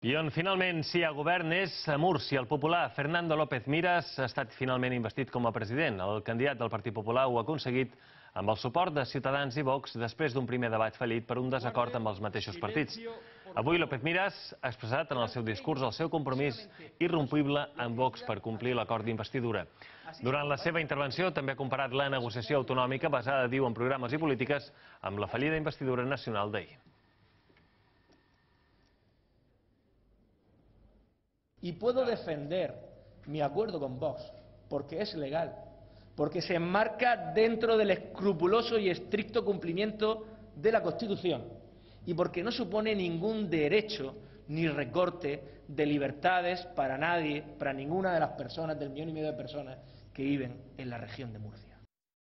I on finalment sí hi ha govern és a Múrcia. El popular Fernando López Miras ha estat finalment investit com a president. El candidat del Partit Popular ho ha aconseguit amb el suport de Ciutadans i Vox després d'un primer debat fallit per un desacord amb els mateixos partits. Avui López Miras ha expressat en el seu discurs el seu compromís irrompible amb Vox per complir l'acord d'investidura. Durant la seva intervenció també ha comparat la negociació autonòmica basada, diu, en programes i polítiques amb la fallida investidura nacional d'ahir. Y puedo defender mi acuerdo con Vox, porque es legal, porque se enmarca dentro del escrupuloso y estricto cumplimiento de la Constitución y porque no supone ningún derecho ni recorte de libertades para nadie, para ninguna de las personas, del millón y medio de personas que viven en la región de Murcia.